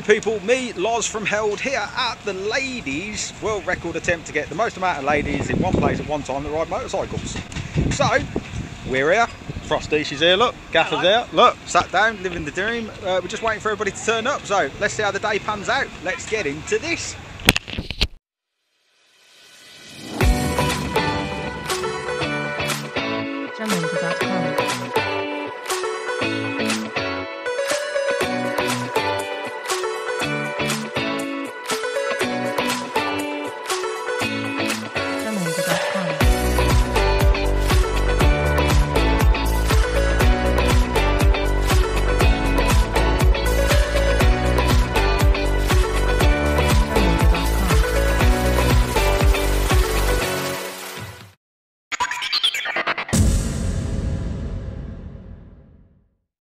Hello people, me, Loz from Held here at the ladies world record attempt to get the most amount of ladies in one place at one time that ride motorcycles. So, we're here, Frosty, she's here, look, Gaffer's Hello. here, look, sat down, living the dream. Uh, we're just waiting for everybody to turn up, so let's see how the day pans out. Let's get into this.